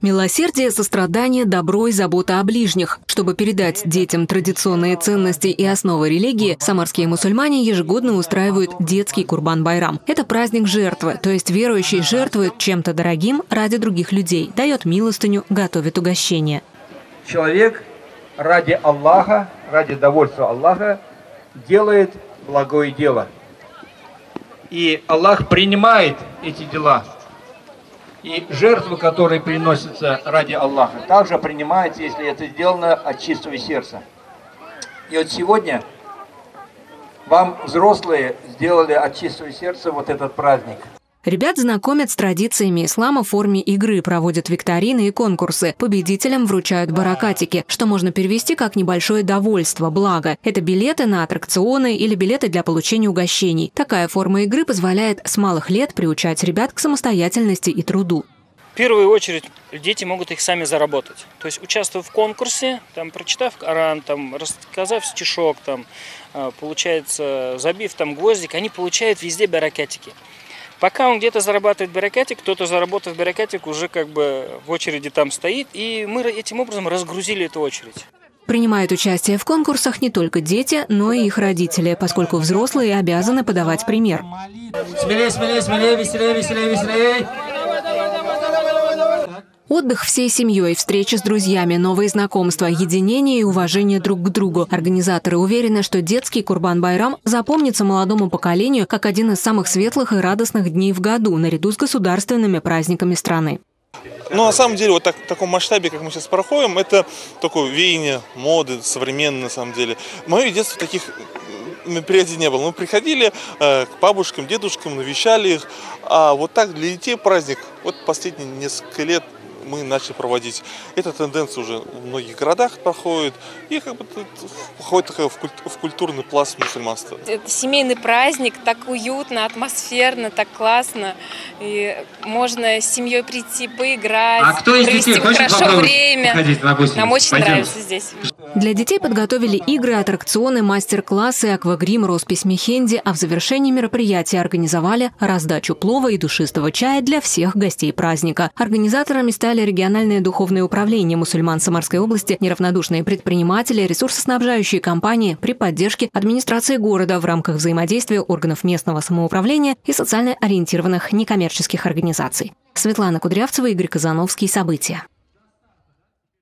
Милосердие, сострадание, добро и забота о ближних. Чтобы передать детям традиционные ценности и основы религии, самарские мусульмане ежегодно устраивают детский Курбан-Байрам. Это праздник жертвы, то есть верующий жертвует чем-то дорогим ради других людей, дает милостыню, готовит угощение. Человек ради Аллаха, ради довольства Аллаха делает благое дело. И Аллах принимает эти дела – и жертвы, которые приносятся ради Аллаха, также принимаются, если это сделано от чистого сердца. И вот сегодня вам, взрослые, сделали от чистого сердца вот этот праздник – Ребят знакомят с традициями ислама в форме игры, проводят викторины и конкурсы. Победителям вручают баракатики, что можно перевести как небольшое довольство, благо. Это билеты на аттракционы или билеты для получения угощений. Такая форма игры позволяет с малых лет приучать ребят к самостоятельности и труду. В первую очередь дети могут их сами заработать. То есть участвуя в конкурсе, там, прочитав Коран, там, рассказав стишок, там, а, получается, забив там гвоздик, они получают везде баракатики. Пока он где-то зарабатывает баракатик, кто-то заработав баракатик уже как бы в очереди там стоит, и мы этим образом разгрузили эту очередь. Принимают участие в конкурсах не только дети, но и их родители, поскольку взрослые обязаны подавать пример. Смелее, смелее, смелее, веселее, веселее, веселее. Отдых всей семьей, встречи с друзьями, новые знакомства, единение и уважение друг к другу. Организаторы уверены, что детский Курбан-Байрам запомнится молодому поколению как один из самых светлых и радостных дней в году, наряду с государственными праздниками страны. Ну, на самом деле, вот так, в таком масштабе, как мы сейчас проходим, это такое веяние моды, современное на самом деле. Мое детство таких мероприятий не было. Мы приходили э, к бабушкам, дедушкам, навещали их. А вот так для детей праздник, вот последние несколько лет мы начали проводить. Эта тенденция уже в многих городах проходит. И как бы входит такая в культурный пласт мусульманства. Это семейный праздник, так уютно, атмосферно, так классно. И можно с семьей прийти, поиграть, а кто из провести детей хорошо время. Нам очень Пойдем. нравится здесь. Для детей подготовили игры, аттракционы, мастер-классы, аквагрим, роспись мехенди, а в завершении мероприятия организовали раздачу плова и душистого чая для всех гостей праздника. Организаторами стали региональное духовное управление мусульман Самарской области, неравнодушные предприниматели, ресурсоснабжающие компании при поддержке администрации города в рамках взаимодействия органов местного самоуправления и социально ориентированных некоммерческих организаций. Светлана Кудрявцева, Игорь Казановский. События.